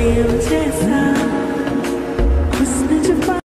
feeling